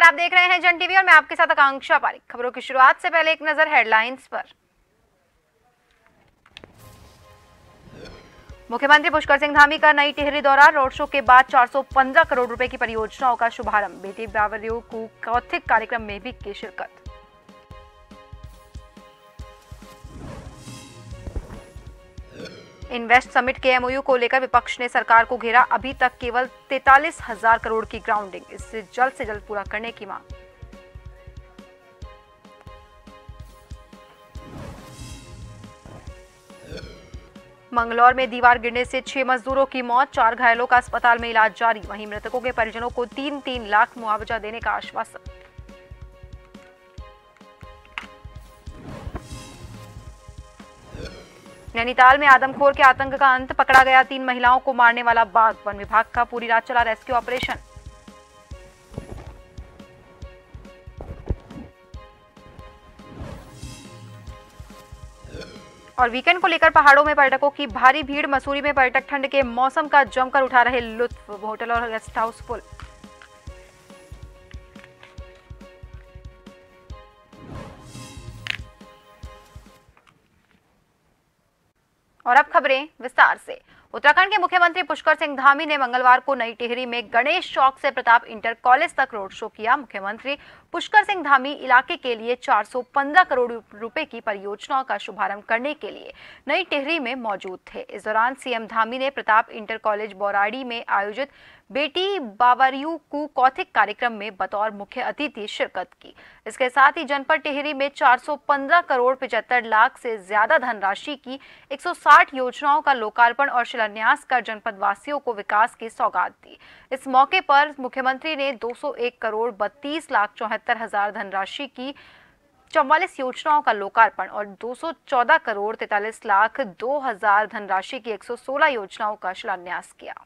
नमस्कार, आप देख रहे हैं जन टीवी और मैं आपके साथ आकांक्षा पारिक। खबरों की शुरुआत से पहले एक नज़र हेडलाइंस पर। मुख्यमंत्री पुष्कर सिंह धामी का नई टिहरी दौरा, रोड शो के बाद 415 करोड़ रुपए की परियोजनाओं का शुभारंभ। बेटी बावरियों को कौथिक कार्यक्रम में भी की शिरकत। इन्वेस्ट समिट के एमओयू को लेकर विपक्ष ने सरकार को घेरा। अभी तक केवल तैतालीस हज़ार करोड़ की ग्राउंडिंग इससे जल्द से जल्द पूरा करने की मांग। मंगलौर में दीवार गिरने से छह मजदूरों की मौत, चार घायलों का अस्पताल में इलाज जारी। वहीं मृतकों के परिजनों को तीन तीन लाख मुआवजा देने का आश्वासन। नैनीताल में आदमखोर के आतंक का अंत पकड़ा गया। तीन महिलाओं को मारने वाला बाघ। वन विभाग का पूरी रात चला रेस्क्यू ऑपरेशन। और वीकेंड को लेकर पहाड़ों में पर्यटकों की भारी भीड़। मसूरी में पर्यटक ठंड के मौसम का जमकर उठा रहे लुत्फ। होटल और गेस्ट हाउस फुल। और अब खबरें विस्तार से। उत्तराखंड के मुख्यमंत्री पुष्कर सिंह धामी ने मंगलवार को नई टिहरी में गणेश चौक से प्रताप इंटर कॉलेज तक रोड शो किया। मुख्यमंत्री पुष्कर सिंह धामी इलाके के लिए 415 करोड़ रुपए की परियोजनाओं का शुभारंभ करने के लिए नई टिहरी में मौजूद थे। इस दौरान सीएम धामी ने प्रताप इंटर कॉलेज बौराड़ी में आयोजित बेटी बावरियू कु कौथिक कार्यक्रम में बतौर मुख्य अतिथि शिरकत की। इसके साथ ही जनपद टिहरी में 415 करोड़ पिचहत्तर लाख से ज़्यादा धनराशि की 160 योजनाओं का लोकार्पण और शिलान्यास कर जनपद वासियों को विकास की सौगात दी। इस मौके पर मुख्यमंत्री ने 201 करोड़ बत्तीस लाख चौहत्तर हज़ार धनराशि की चौवालीस योजनाओं का लोकार्पण और 214 करोड़ तैतालीस लाख दो हज़ार धनराशि की 116 योजनाओं का शिलान्यास किया।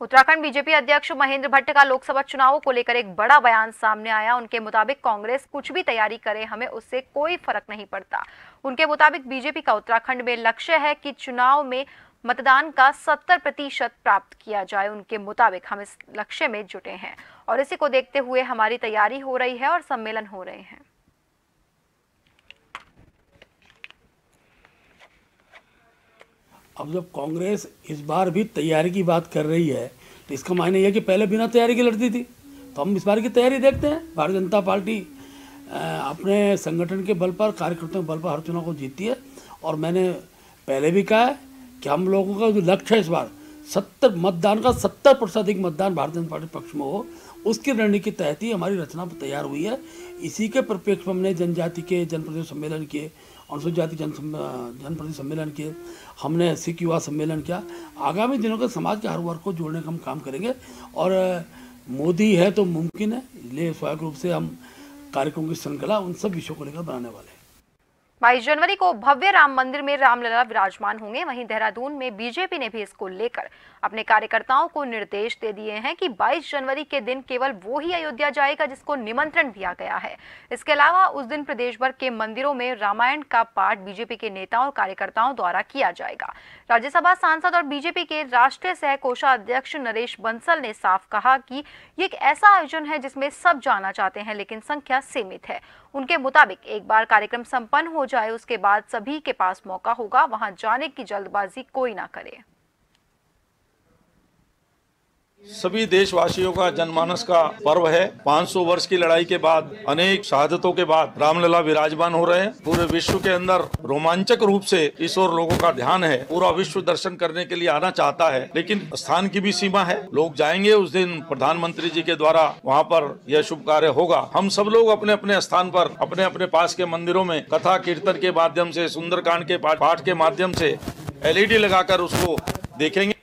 उत्तराखंड बीजेपी अध्यक्ष महेंद्र भट्ट का लोकसभा चुनावों को लेकर एक बड़ा बयान सामने आया। उनके मुताबिक कांग्रेस कुछ भी तैयारी करे, हमें उससे कोई फ़र्क नहीं पड़ता। उनके मुताबिक बीजेपी का उत्तराखंड में लक्ष्य है कि चुनाव में मतदान का 70 प्रतिशत प्राप्त किया जाए, उनके मुताबिक हम इस लक्ष्य में जुटे हैं। और इसी को देखते हुए हमारी तैयारी हो रही है और सम्मेलन हो रहे हैं। अब जब कांग्रेस इस बार भी तैयारी की बात कर रही है तो इसका मायने यह कि पहले बिना तैयारी के लड़ती थी। तो हम इस बार की तैयारी देखते हैं। भारतीय जनता पार्टी अपने संगठन के बल पर, कार्यकर्ताओं के बल पर हर चुनाव को जीतती है। और मैंने पहले भी कहा है कि हम लोगों का जो लक्ष्य है इस बार, सत्तर मतदान का, सत्तर प्रतिशत अधिक मतदान भारतीय जनता पार्टी पक्ष में हो, उसकी रणनीति के तहत ही हमारी रचना तैयार हुई है। इसी के परिप्रेक्ष्य में हमने जनजाति के, जनप्रतिनिधि सम्मेलन किए, अनुसूचित जाति, जन जनप्रति सम्मेलन किए, हमने सिख युवा सम्मेलन किया। आगामी दिनों के समाज के हर वर्ग को जोड़ने का हम काम करेंगे। और मोदी है तो मुमकिन है, इसलिए स्वाभाविक रूप से हम कार्यक्रम की श्रृंखला उन सब विषयों को लेकर बनाने वाले हैं। बाईस जनवरी को भव्य राम मंदिर में रामलला विराजमान होंगे। वहीं देहरादून में बीजेपी ने भी इसको लेकर अपने कार्यकर्ताओं को निर्देश दे दिए हैं कि 22 जनवरी के दिन केवल वो ही अयोध्या जाएगा जिसको निमंत्रण दिया गया है। इसके अलावा उस दिन प्रदेश भर के मंदिरों में रामायण का पाठ बीजेपी के नेताओं और कार्यकर्ताओं द्वारा किया जाएगा। राज्यसभा सांसद और बीजेपी के राष्ट्रीय सह कोषाध्यक्ष नरेश बंसल ने साफ़ कहा कि ये एक ऐसा आयोजन है जिसमें सब जाना चाहते हैं, लेकिन संख्या सीमित है। उनके मुताबिक एक बार कार्यक्रम संपन्न हो जाए, उसके बाद सभी के पास मौका होगा, वहाँ जाने की जल्दबाजी कोई ना करे। सभी देशवासियों का जनमानस का पर्व है। 500 वर्ष की लड़ाई के बाद, अनेक शहादतों के बाद रामलला विराजमान हो रहे हैं। पूरे विश्व के अंदर रोमांचक रूप से इस और लोगों का ध्यान है। पूरा विश्व दर्शन करने के लिए आना चाहता है, लेकिन स्थान की भी सीमा है। लोग जाएँगे उस दिन प्रधानमंत्री जी के द्वारा, वहाँ पर यह शुभ कार्य होगा। हम सब लोग अपने अपने स्थान पर अपने अपने पास के मंदिरों में कथा कीर्तन के माध्यम से, सुंदरकांड के पाठ के माध्यम से एलईडी लगाकर उसको देखेंगे।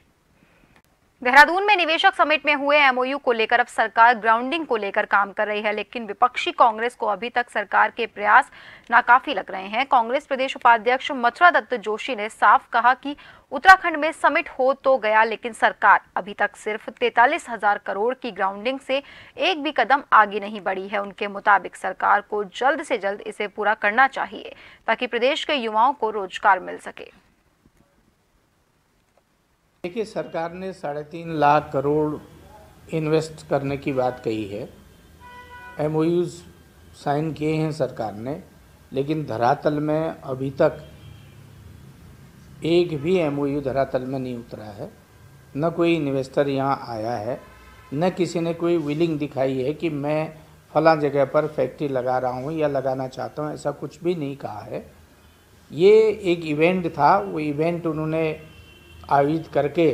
देहरादून में निवेशक समिट में हुए एमओयू को लेकर अब सरकार ग्राउंडिंग को लेकर काम कर रही है, लेकिन विपक्षी कांग्रेस को अभी तक सरकार के प्रयास नाकाफी लग रहे हैं। कांग्रेस प्रदेश उपाध्यक्ष मथुरा दत्त जोशी ने साफ़ कहा कि उत्तराखंड में समिट हो तो गया, लेकिन सरकार अभी तक सिर्फ़ तैतालीस हज़ार करोड़ की ग्राउंडिंग से एक भी कदम आगे नहीं बढ़ी है। उनके मुताबिक सरकार को जल्द से जल्द इसे पूरा करना चाहिए, ताकि प्रदेश के युवाओं को रोज़गार मिल सके। देखिए, सरकार ने साढ़े तीन लाख करोड़ इन्वेस्ट करने की बात कही है। एम साइन किए हैं सरकार ने, लेकिन धरातल में अभी तक एक भी एमओयू धरातल में नहीं उतरा है। न कोई इन्वेस्टर यहाँ आया है, न किसी ने कोई विलिंग दिखाई है कि मैं फला जगह पर फैक्ट्री लगा रहा हूँ या लगाना चाहता हूँ, ऐसा कुछ भी नहीं कहा है। ये एक इवेंट था, वो इवेंट उन्होंने आयोजित करके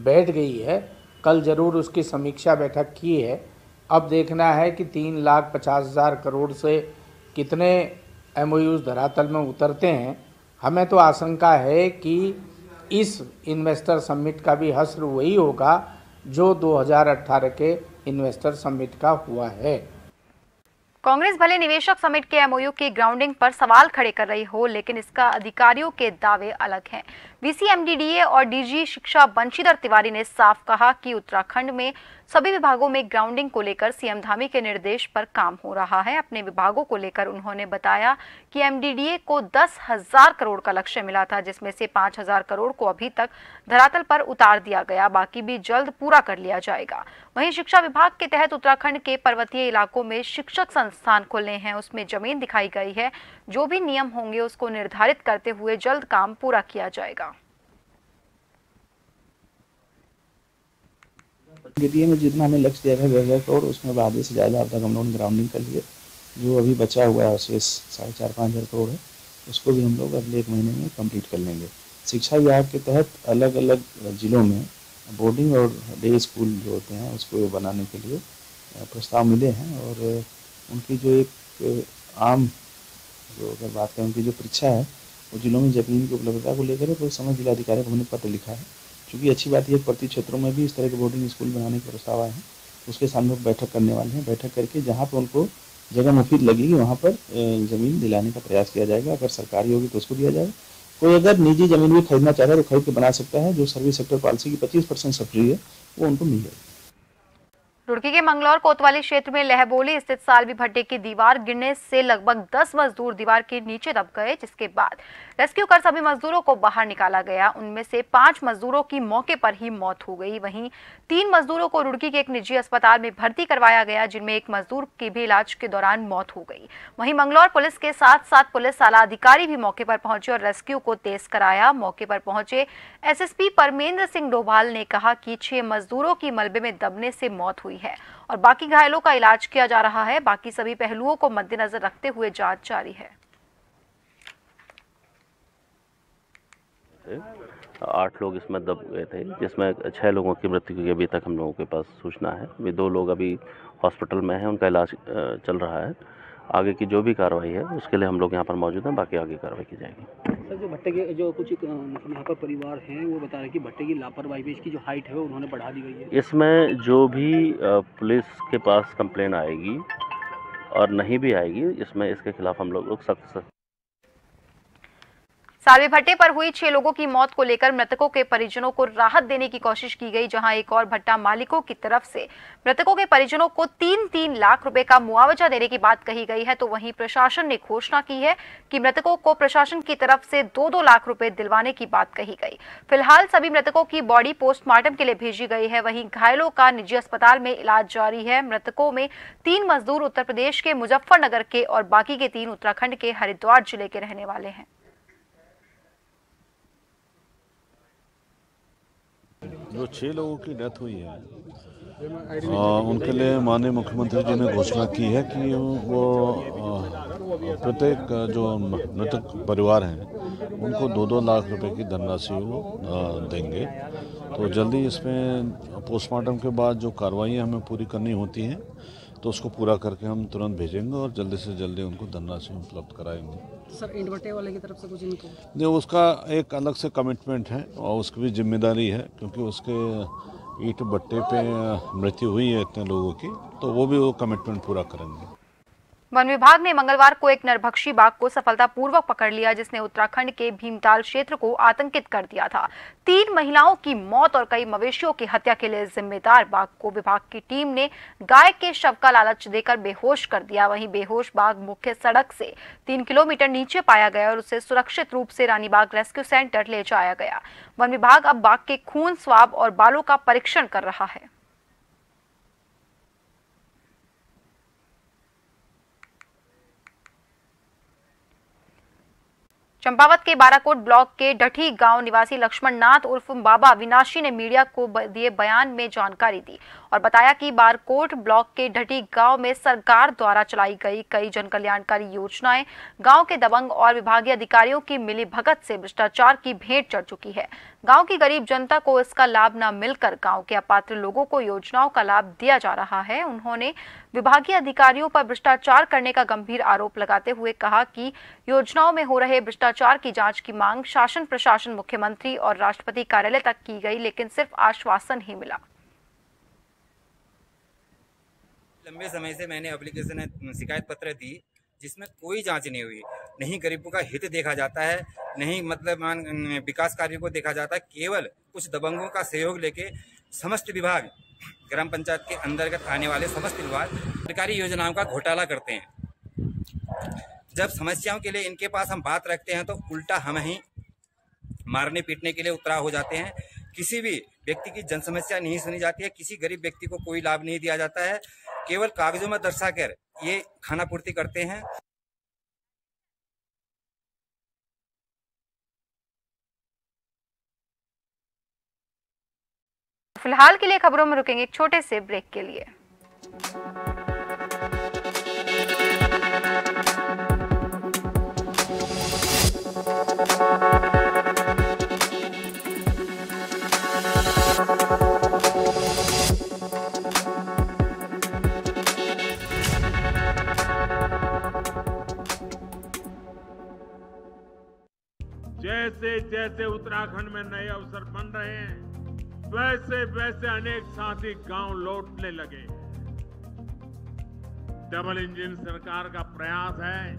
बैठ गई है। कल ज़रूर उसकी समीक्षा बैठक की है। अब देखना है कि तीन लाख पचास हज़ार करोड़ से कितने एम धरातल में उतरते हैं। हमें तो आशंका है कि इस इन्वेस्टर समिट का भी हस्र वही होगा जो 2018 के इन्वेस्टर समिट का हुआ है। कांग्रेस भले निवेशक समिट के एमओयू की ग्राउंडिंग पर सवाल खड़े कर रही हो, लेकिन इसका अधिकारियों के दावे अलग हैं। वीसीएमडीडीए और डीजी शिक्षा बंशीधर तिवारी ने साफ़ कहा कि उत्तराखंड में सभी विभागों में ग्राउंडिंग को लेकर सीएम धामी के निर्देश पर काम हो रहा है। अपने विभागों को लेकर उन्होंने बताया कि एमडीडीए को दस हज़ार करोड़ का लक्ष्य मिला था, जिसमें से पाँच हज़ार करोड़ को अभी तक धरातल पर उतार दिया गया, बाकी भी जल्द पूरा कर लिया जाएगा। वहीं शिक्षा विभाग के तहत उत्तराखंड के पर्वतीय इलाकों में शिक्षक संस्थान खुलने हैं, उसमें ज़मीन दिखाई गई है। जो भी नियम होंगे उसको निर्धारित करते हुए जल्द काम पूरा किया जाएगा। में जितना हमें लक्ष्य दिया गया गया करोड़, उसमें आधे से ज़्यादा अब तक हम लोगों ने ग्राउंडिंग कर लिए। जो अभी बचा हुआ है शेष साढ़े चार पाँच हज़ार करोड़ है, उसको भी हम लोग अगले एक महीने में कंप्लीट कर लेंगे। शिक्षा विभाग के तहत अलग अलग जिलों में बोर्डिंग और डे स्कूल जो होते हैं, उसको बनाने के लिए प्रस्ताव मिले हैं और उनकी जो एक आम जो अगर बात करें उनकी जो परीक्षा है, वो जिलों में ज़मीन की उपलब्धता को लेकर तो समय जिलाधिकारी को हमने पत्र लिखा है। क्योंकि अच्छी बात यह प्रति क्षेत्रों में भी इस तरह के बोर्डिंग स्कूल बनाने के प्रस्ताव आए हैं, उसके सामने बैठक करने वाले हैं। बैठक करके जहाँ पर उनको जगह मुफीद लगेगी, वहाँ पर ज़मीन दिलाने का प्रयास किया जाएगा। अगर सरकारी होगी तो उसको दिया जाएगा कोई अगर निजी ज़मीन भी खरीदना चाहता है तो खरीद के बना सकता है। जो सर्विस सेक्टर पॉलिसी की पच्चीस परसेंट सब्सिडी है, वो उनको मिल जाएगी। रुड़की के मंगलौर कोतवाली क्षेत्र में लहबोली स्थित सालवी भट्टे की दीवार गिरने से लगभग 10 मजदूर दीवार के नीचे दब गए, जिसके बाद रेस्क्यू कर सभी मजदूरों को बाहर निकाला गया। उनमें से पाँच मजदूरों की मौके पर ही मौत हो गई। वहीं तीन मजदूरों को रुड़की के एक निजी अस्पताल में भर्ती करवाया गया, जिनमें एक मजदूर की भी इलाज के दौरान मौत हो गई। वहीं मंगलौर पुलिस के साथ साथ पुलिस आला अधिकारी भी मौके पर पहुँचे और रेस्क्यू को तेज कराया। मौके पर पहुँचे एसएसपी परमेंद्र सिंह डोभाल ने कहा कि छह मजदूरों की मलबे में दबने से मौत हुई। है और बाकी घायलों का इलाज किया जा रहा है। बाकी सभी पहलुओं को मद्देनजर रखते हुए जाँच जारी है। आठ लोग इसमें दब गए थे, जिसमें छह लोगों की मृत्यु की अभी तक हम लोगों के पास सूचना है। अभी दो लोग अभी हॉस्पिटल में हैं, उनका इलाज चल रहा है। आगे की जो भी कार्रवाई है उसके लिए हम लोग यहाँ पर मौजूद हैं बाकी आगे कार्रवाई की जाएगी। सर जो भट्टे के जो कुछ मतलब यहाँ पर परिवार हैं वो बता रहे हैं कि भट्टे की लापरवाही में इसकी जो हाइट है वो उन्होंने बढ़ा दी गई है। इसमें जो भी पुलिस के पास कंप्लेन आएगी और नहीं भी आएगी इसमें इसके खिलाफ हम लोग सख्त सालवी भट्टे पर हुई छह लोगों की मौत को लेकर मृतकों के परिजनों को राहत देने की कोशिश की गई, जहाँ एक और भट्टा मालिकों की तरफ़ से मृतकों के परिजनों को तीन तीन लाख रुपए का मुआवजा देने की बात कही गई है। तो वहीं प्रशासन ने घोषणा की है कि मृतकों को प्रशासन की तरफ़ से दो दो लाख रुपए दिलवाने की बात कही गई। फ़िलहाल सभी मृतकों की बॉडी पोस्टमार्टम के लिए भेजी गई है। वहीं घायलों का निजी अस्पताल में इलाज जारी है। मृतकों में तीन मजदूर उत्तर प्रदेश के मुजफ्फरनगर के और बाकी के तीन उत्तराखंड के हरिद्वार ज़िले के रहने वाले हैं। जो छः लोगों की डेथ हुई है। आ, उनके लिए माननीय मुख्यमंत्री जी ने घोषणा की है कि वो प्रत्येक जो मृतक परिवार हैं उनको दो दो लाख रुपए की धनराशि वो देंगे। तो जल्दी इसमें पोस्टमार्टम के बाद जो कार्रवाई हमें पूरी करनी होती हैं तो उसको पूरा करके हम तुरंत भेजेंगे और जल्दी से जल्दी उनको धनराशि उपलब्ध कराएँगे। सर भट्टे वाले की तरफ़ से कुछ इनको? नहीं उसका एक अलग से कमिटमेंट है और उसकी भी ज़िम्मेदारी है, क्योंकि उसके ईट भट्टे पे मृत्यु हुई है इतने लोगों की तो वो भी वो कमिटमेंट पूरा करेंगे। वन विभाग ने मंगलवार को एक नरभक्षी बाघ को सफलतापूर्वक पकड़ लिया, जिसने उत्तराखंड के भीमताल क्षेत्र को आतंकित कर दिया था। तीन महिलाओं की मौत और कई मवेशियों की हत्या के लिए जिम्मेदार बाघ को विभाग की टीम ने गाय के शव का लालच देकर बेहोश कर दिया। वहीं बेहोश बाघ मुख्य सड़क से तीन किलोमीटर नीचे पाया गया और उसे सुरक्षित रूप से रानीबाग रेस्क्यू सेंटर ले जाया गया। वन विभाग अब बाघ के खून, स्वाब और बालों का परीक्षण कर रहा है। चंपावत के बाराकोट ब्लॉक के डठी गाँव निवासी लक्ष्मण नाथ उर्फ़ बाबा विनाशी ने मीडिया को दिए बयान में जानकारी दी और बताया कि बारकोट ब्लॉक के डठी गाँव में सरकार द्वारा चलाई गई कई जन कल्याणकारी योजनाएँ गाँव के दबंग और विभागीय अधिकारियों की मिली भगत से भ्रष्टाचार की भेंट चढ़ चुकी है। गाँव की गरीब जनता को इसका लाभ न मिलकर गाँव के अपात्र लोगों को योजनाओं का लाभ दिया जा रहा है। उन्होंने विभागीय अधिकारियों पर भ्रष्टाचार करने का गंभीर आरोप लगाते हुए कहा कि योजनाओं में हो रहे भ्रष्टाचार की जाँच की मांग शासन, प्रशासन, मुख्यमंत्री और राष्ट्रपति कार्यालय तक की गई, लेकिन सिर्फ़ आश्वासन ही मिला। लंबे समय से मैंने एप्लीकेशन शिकायत पत्र दी, जिसमें कोई जाँच नहीं हुई। नहीं गरीबों का हित देखा जाता है, नहीं मतलब मान विकास कार्यों को देखा जाता है, केवल कुछ दबंगों का सहयोग लेके समस्त विभाग ग्राम पंचायत के अंतर्गत आने वाले समस्त विभाग सरकारी योजनाओं का घोटाला करते हैं। जब समस्याओं के लिए इनके पास हम बात रखते हैं तो उल्टा हम ही मारने पीटने के लिए उतरा हो जाते हैं। किसी भी व्यक्ति की जन समस्या नहीं सुनी जाती है, किसी गरीब व्यक्ति को कोई लाभ नहीं दिया जाता है। केवल कागजों में दर्शाकर ये खाना पूर्ति करते हैं। फ़िलहाल के लिए खबरों में रुकेंगे एक छोटे से ब्रेक के लिए। जैसे जैसे उत्तराखंड में नए अवसर बन रहे हैं वैसे वैसे अनेक साथी गाँव लौटने लगे डबल इंजन सरकार का प्रयास है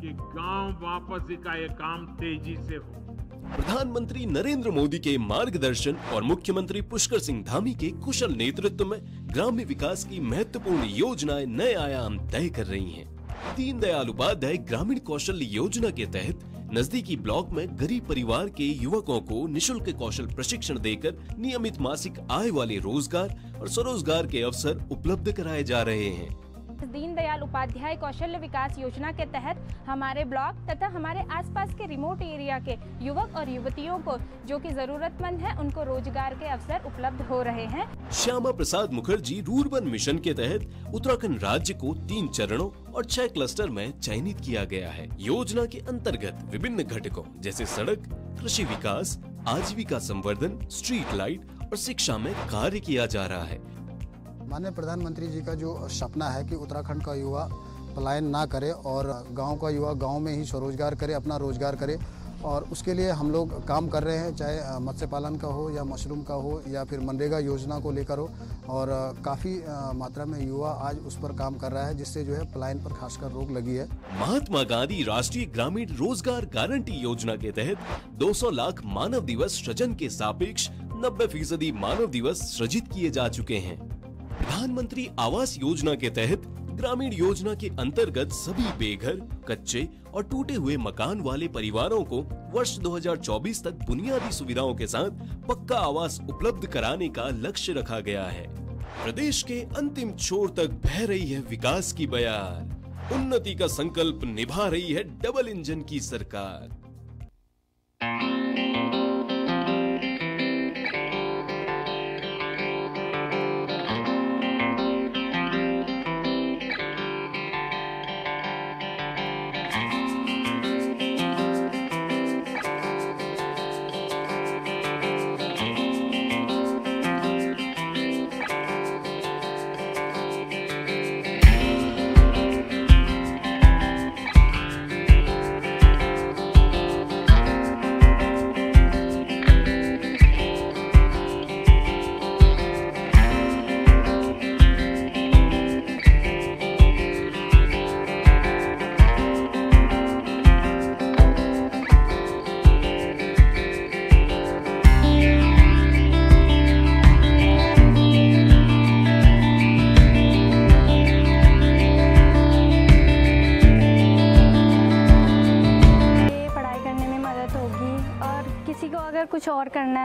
कि गाँव वापसी का ये काम तेज़ी से हो प्रधानमंत्री नरेंद्र मोदी के मार्गदर्शन और मुख्यमंत्री पुष्कर सिंह धामी के कुशल नेतृत्व में ग्राम्य विकास की महत्वपूर्ण योजनाएँ नए आयाम तय कर रही हैं। दीनदयाल उपाध्याय ग्रामीण कौशल योजना के तहत नजदीकी ब्लॉक में गरीब परिवार के युवकों को निशुल्क कौशल प्रशिक्षण देकर नियमित मासिक आय वाले रोज़गार और स्वरोजगार के अवसर उपलब्ध कराए जा रहे हैं। दीनदयाल उपाध्याय कौशल्य विकास योजना के तहत हमारे ब्लॉक तथा हमारे आसपास के रिमोट एरिया के युवक और युवतियों को जो कि जरूरतमंद है, उनको रोज़गार के अवसर उपलब्ध हो रहे हैं। श्यामा प्रसाद मुखर्जी रूरबन मिशन के तहत उत्तराखंड राज्य को तीन चरणों और छह क्लस्टर में चयनित किया गया है। योजना के अंतर्गत विभिन्न घटकों जैसे सड़क, कृषि विकास, आजीविका संवर्धन, स्ट्रीट लाइट और शिक्षा में कार्य किया जा रहा है। माननीय प्रधानमंत्री जी का जो सपना है कि उत्तराखंड का युवा पलायन ना करे और गाँव का युवा गाँव में ही स्वरोजगार करे, अपना रोज़गार करे और उसके लिए हम लोग काम कर रहे हैं, चाहे मत्स्य पालन का हो या मशरूम का हो या फिर मनरेगा योजना को लेकर हो और काफ़ी मात्रा में युवा आज उस पर काम कर रहा है जिससे जो है पलायन पर खासकर रोक लगी है। महात्मा गांधी राष्ट्रीय ग्रामीण रोज़गार गारंटी योजना के तहत 200 लाख मानव दिवस सृजन के सापेक्ष 90 फ़ीसदी मानव दिवस सृजित किए जा चुके हैं। प्रधानमंत्री आवास योजना के तहत ग्रामीण योजना के अंतर्गत सभी बेघर, कच्चे और टूटे हुए मकान वाले परिवारों को वर्ष 2024 तक बुनियादी सुविधाओं के साथ पक्का आवास उपलब्ध कराने का लक्ष्य रखा गया है। प्रदेश के अंतिम छोर तक बह रही है विकास की बयार। उन्नति का संकल्प निभा रही है डबल इंजन की सरकार।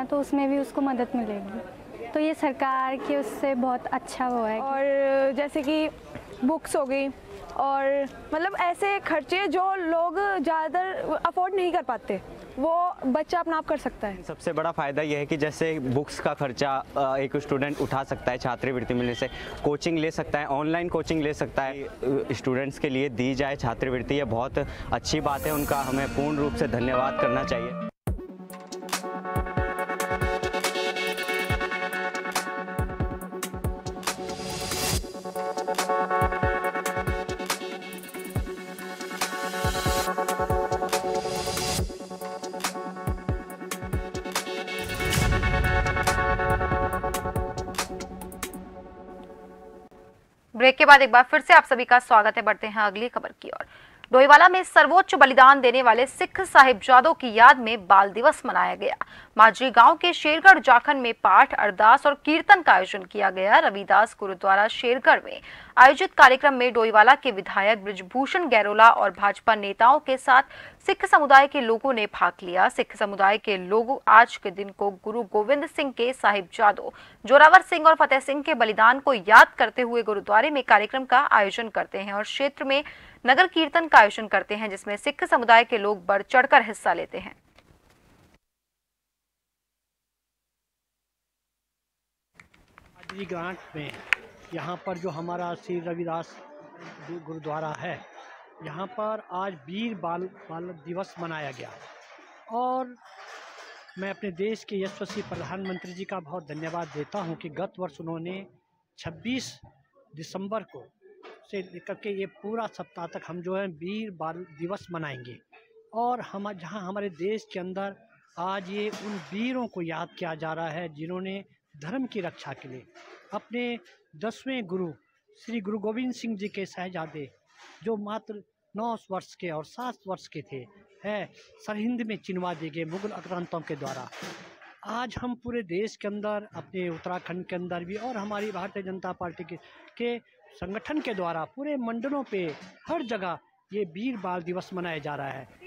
है तो उसमें भी उसको मदद मिलेगी। तो ये सरकार की उससे बहुत अच्छा हुआ है और जैसे कि बुक्स हो गई और मतलब ऐसे खर्चे जो लोग ज़्यादातर अफोर्ड नहीं कर पाते वो बच्चा अपना आप कर सकता है। सबसे बड़ा फ़ायदा यह है कि जैसे बुक्स का खर्चा एक स्टूडेंट उठा सकता है छात्रवृत्ति मिलने से कोचिंग ले सकता है ऑनलाइन कोचिंग ले सकता है। स्टूडेंट्स के लिए दी जाए छात्रवृत्ति ये बहुत अच्छी बात है उनका हमें पूर्ण रूप से धन्यवाद करना चाहिए। के बाद एक बार फिर से आप सभी का स्वागत है। बढ़ते हैं अगली खबर की ओर। डोईवाला में सर्वोच्च बलिदान देने वाले सिख साहिबजादों की याद में बाल दिवस मनाया गया। माजरी गाँव के शेरगढ़ जाखन में पाठ, अरदास और कीर्तन का आयोजन किया गया। रविदास गुरुद्वारा शेरगढ़ में आयोजित कार्यक्रम में डोईवाला के विधायक ब्रिजभूषण गैरोला और भाजपा नेताओं के साथ सिख समुदाय के लोगों ने भाग लिया। सिख समुदाय के लोग आज के दिन को गुरु गोविंद सिंह के साहिबजादों जोरावर सिंह और फतेह सिंह के बलिदान को याद करते हुए गुरुद्वारे में कार्यक्रम का आयोजन करते हैं और क्षेत्र में नगर कीर्तन का आयोजन करते हैं, जिसमें सिख समुदाय के लोग बढ़ चढ़कर हिस्सा लेते हैं। में यहाँ पर जो हमारा श्री रविदास गुरुद्वारा है, यहाँ पर आज वीर बाल बाल दिवस मनाया गया। और मैं अपने देश के यशस्वी प्रधानमंत्री जी का बहुत धन्यवाद देता हूँ कि गत वर्ष उन्होंने 26 दिसंबर को से लेकर के ये पूरा सप्ताह तक हम जो है वीर बाल दिवस मनाएँगे। और हम जहाँ हमारे देश के अंदर आज ये उन वीरों को याद किया जा रहा है जिन्होंने धर्म की रक्षा के लिए अपने दसवें गुरु श्री गुरु गोविंद सिंह जी के शहजादे जो मात्र नौ वर्ष के और सात वर्ष के थे है सरहिंद में चिनवा दिए गए मुगल अक्रांतों के द्वारा। आज हम पूरे देश के अंदर अपने उत्तराखंड के अंदर भी और हमारी भारतीय जनता पार्टी के, के संगठन के द्वारा पूरे मंडलों पे हर जगह ये वीर बाल दिवस मनाया जा रहा है।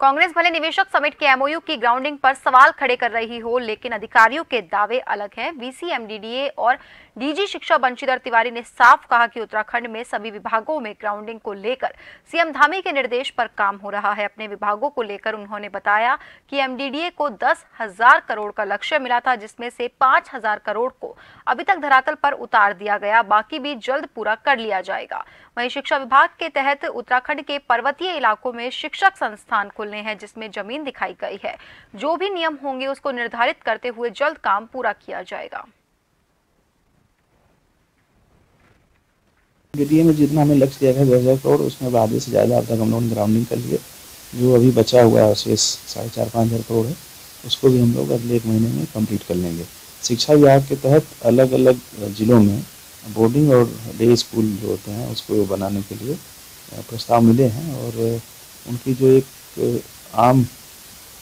कांग्रेस भले निवेशक समिट के एमओयू की ग्राउंडिंग पर सवाल खड़े कर रही हो, लेकिन अधिकारियों के दावे अलग हैं। वीसी एमडीडीए और डीजी शिक्षा बंशीधर तिवारी ने साफ़ कहा कि उत्तराखंड में सभी विभागों में ग्राउंडिंग को लेकर सीएम धामी के निर्देश पर काम हो रहा है। अपने विभागों को लेकर उन्होंने बताया कि एमडीडीए को दस हज़ार करोड़ का लक्ष्य मिला था, जिसमें से पाँच हज़ार करोड़ को अभी तक धरातल पर उतार दिया गया। बाकी भी जल्द पूरा कर लिया जाएगा। वहीं शिक्षा विभाग के तहत उत्तराखंड के पर्वतीय इलाकों में शिक्षक संस्थान खुलने हैं, जिसमें ज़मीन दिखाई गई है। जो भी नियम होंगे, उसको निर्धारित करते हुए जल्द काम पूरा किया जाएगा। में जितना हमें लक्ष्य दिया गया, दो हज़ार करोड़, उसमें आधे से ज़्यादा अब तक हम लोगों ग्राउंडिंग कर लिए। जो अभी बचा हुआ है शेष साढ़े चार पाँच हज़ार करोड़ है, उसको भी हम लोग अगले एक महीने में कंप्लीट कर लेंगे। शिक्षा विभाग के तहत अलग अलग जिलों में बोर्डिंग और डे स्कूल जो होते हैं, उसको बनाने के लिए प्रस्ताव मिले हैं और उनकी जो एक आम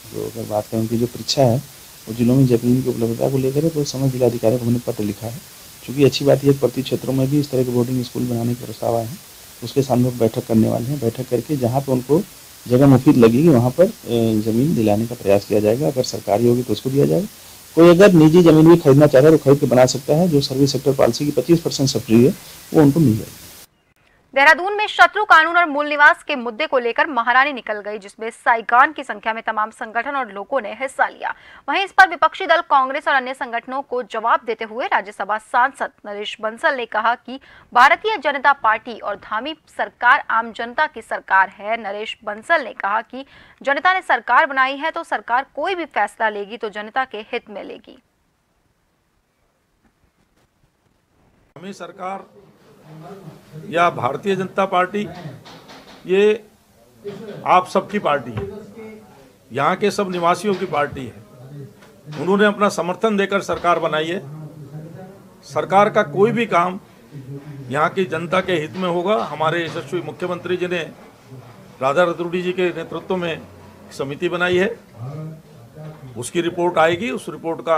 जो अगर बात करें उनकी जो परीक्षा है, वो जिलों में ज़मीन की उपलब्धता को लेकर है तो समय जिलाधिकारी को हमने पत्र लिखा है। चूँकि अच्छी बात यह प्रति क्षेत्रों में भी इस तरह के बोर्डिंग स्कूल बनाने के प्रस्ताव आए हैं, उसके सामने बैठक करने वाले हैं। बैठक करके जहाँ पर उनको जगह मुफीद लगेगी, वहाँ पर ज़मीन दिलाने का प्रयास किया जाएगा। अगर सरकारी होगी तो उसको दिया जाएगा। कोई अगर निजी ज़मीन भी खरीदना चाहता है तो खरीद के बना सकता है। जो सर्विस सेक्टर पॉलिसी की 25 परसेंट सब्सिडी है, वो उनको मिल जाएगी। देहरादून में शत्रु कानून और मूल निवास के मुद्दे को लेकर महारानी निकल गई, जिसमें साइगान की संख्या में तमाम संगठन और लोगों ने हिस्सा लिया। वहीं इस पर विपक्षी दल, कांग्रेस और अन्य संगठनों को जवाब देते हुए राज्यसभा सांसद नरेश बंसल ने कहा कि भारतीय जनता पार्टी और धामी सरकार आम जनता की सरकार है। नरेश बंसल ने कहा कि जनता ने सरकार बनाई है तो सरकार कोई भी फैसला लेगी तो जनता के हित में लेगी सरकार या भारतीय जनता पार्टी, ये आप सबकी पार्टी है। यहाँ के सब निवासियों की पार्टी है। उन्होंने अपना समर्थन देकर सरकार बनाई है। सरकार का कोई भी काम यहाँ की जनता के हित में होगा। हमारे यशस्वी मुख्यमंत्री जी ने, राधा रतुड़ी जी के नेतृत्व में समिति बनाई है। उसकी रिपोर्ट आएगी। उस रिपोर्ट का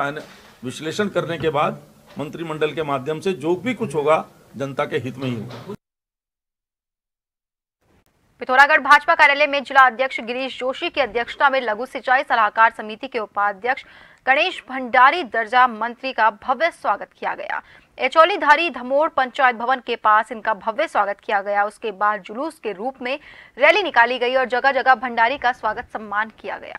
विश्लेषण करने के बाद मंत्रिमंडल के माध्यम से जो भी कुछ होगा जनता के हित में ही होगा पिथौरागढ़ भाजपा कार्यालय में जिला अध्यक्ष गिरीश जोशी की अध्यक्षता में लघु सिंचाई सलाहकार समिति के उपाध्यक्ष गणेश भंडारी दर्जा मंत्री का भव्य स्वागत किया गया। एचौली धारी धमोड़ पंचायत भवन के पास इनका भव्य स्वागत किया गया। उसके बाद जुलूस के रूप में रैली निकाली गई और जगह जगह भंडारी का स्वागत सम्मान किया गया।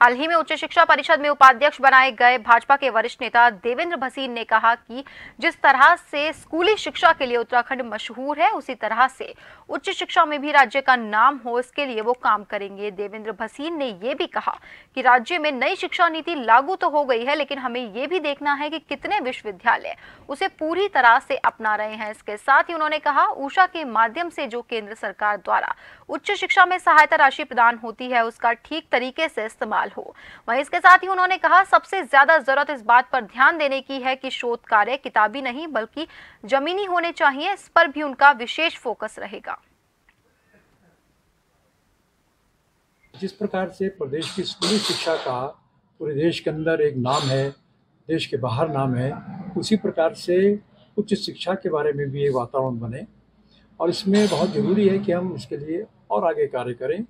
हाल ही में उच्च शिक्षा परिषद में उपाध्यक्ष बनाए गए भाजपा के वरिष्ठ नेता देवेंद्र भसीन ने कहा कि जिस तरह से स्कूली शिक्षा के लिए उत्तराखंड मशहूर है, उसी तरह से उच्च शिक्षा में भी राज्य का नाम हो, इसके लिए वो काम करेंगे। देवेंद्र भसीन ने ये भी कहा कि राज्य में नई शिक्षा नीति लागू तो हो गई है, लेकिन हमें ये भी देखना है कि कितने विश्वविद्यालय उसे पूरी तरह से अपना रहे हैं। इसके साथ ही उन्होंने कहा, ऊषा के माध्यम से जो केंद्र सरकार द्वारा उच्च शिक्षा में सहायता राशि प्रदान होती है, उसका ठीक तरीके से इस्तेमाल हो। वहीं इसके साथ ही उन्होंने कहा, सबसे ज़्यादा ज़रूरत इस बात पर ध्यान देने की है कि शोध कार्य किताबी नहीं, बल्कि जमीनी होने चाहिए, इस पर भी उनका विशेष फोकस रहेगा। जिस प्रकार से प्रदेश की स्कूली शिक्षा का पूरे देश के अंदर एक नाम है, देश के बाहर नाम है, उसी प्रकार से उच्च शिक्षा के बारे में भी एक वातावरण बने। और इसमें बहुत ज़रूरी है कि हम इसके लिए और आगे कार्य करें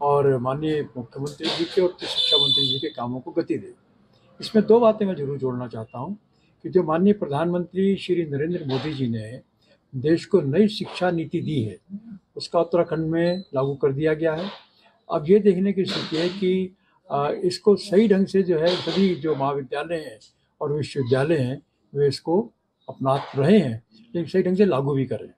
और माननीय मुख्यमंत्री जी के और शिक्षा मंत्री जी के कामों को गति दें। इसमें दो बातें मैं ज़रूर जोड़ना चाहता हूँ कि जो माननीय प्रधानमंत्री श्री नरेंद्र मोदी जी ने देश को नई शिक्षा नीति दी है, उसका उत्तराखंड में लागू कर दिया गया है। अब ये देखने की स्थिति है कि इसको सही ढंग से जो है सभी जो महाविद्यालय हैं और विश्वविद्यालय हैं, वे इसको अपना रहे हैं, लेकिन सही ढंग से लागू भी करें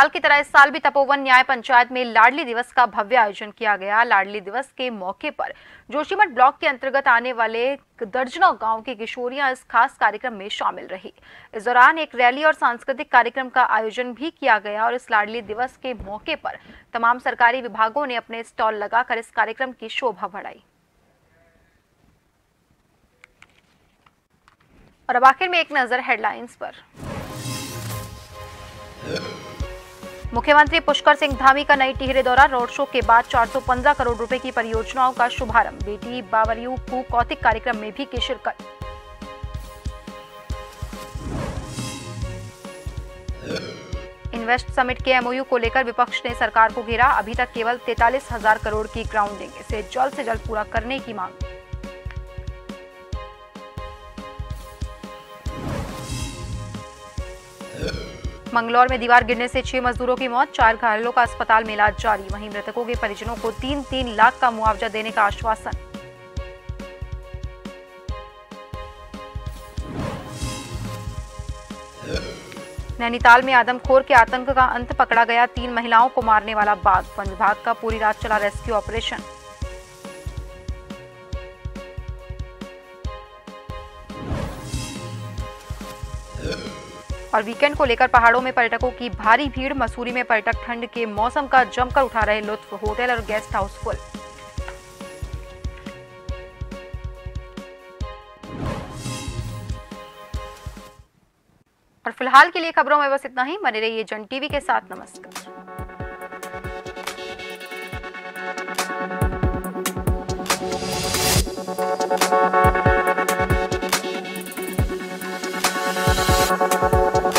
साल की तरह इस साल भी तपोवन न्याय पंचायत में लाडली दिवस का भव्य आयोजन किया गया। लाडली दिवस के मौके पर जोशीमठ ब्लॉक के अंतर्गत आने वाले दर्जनों गाँव की किशोरियाँ इस खास कार्यक्रम में शामिल रही। इस दौरान एक रैली और सांस्कृतिक कार्यक्रम का आयोजन भी किया गया और इस लाडली दिवस के मौके पर तमाम सरकारी विभागों ने अपने स्टॉल लगाकर इस कार्यक्रम की शोभा बढ़ाई। और अब आखिर में एक नज़र हेडलाइंस पर। मुख्यमंत्री पुष्कर सिंह धामी का नई टिहरे दौरा, रोड शो के बाद 415 करोड़ रुपए की परियोजनाओं का शुभारंभ, बेटी बावरियू को कौतिक कार्यक्रम में भी की शिरकत। इन्वेस्ट समिट के एमओयू को लेकर विपक्ष ने सरकार को घेरा, अभी तक केवल तैतालीस हज़ार करोड़ की ग्राउंडिंग, इसे जल्द से जल्द पूरा करने की मांग। मंगलौर में दीवार गिरने से छह मजदूरों की मौत, चार घायलों का अस्पताल में इलाज जारी। वहीं मृतकों के परिजनों को तीन तीन लाख का मुआवजा देने का आश्वासन। नैनीताल में आदमखोर के आतंक का अंत, पकड़ा गया तीन महिलाओं को मारने वाला बाघ। वन विभाग का पूरी रात चला रेस्क्यू ऑपरेशन। और वीकेंड को लेकर पहाड़ों में पर्यटकों की भारी भीड़, मसूरी में पर्यटक ठंड के मौसम का जमकर उठा रहे लुत्फ, होटल और गेस्ट हाउस फुल और फ़िलहाल के लिए खबरों में बस इतना ही। बने रहिए जन टीवी के साथ। नमस्कार।